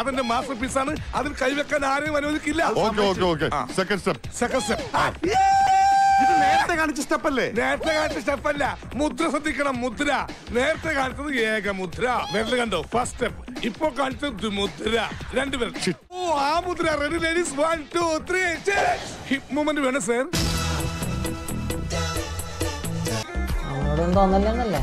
അതെന്റെ മാസ്റ്റർ ആണ്. അതിൽ കൈവെക്കാൻ ആരെയും അനുവദിക്കില്ല. Okay okay okay second step second step ഇത് നേരത്തെ കാണിച്ച സ്റ്റെപ്പ് അല്ലേ? നേരത്തെ കാണിച്ച സ്റ്റെപ്പ് അല്ല. മുദ്ര ശ്രദ്ധിക്കണം മുദ്ര. നേരത്തെ കാണിച്ചത് ഏക മുദ്ര. വിരൽ കണ്ടോ? ഫസ്റ്റ് സ്റ്റെപ്പ് ഇപ്പൊ കാണിച്ചത് ദ്വിമുദ്ര രണ്ടുപേരും ഓ ആ മുദ്ര. Ready ladies one two three hip movement വേണം സാർ അതൊന്നും തോന്നല്ലെന്നല്ലേ?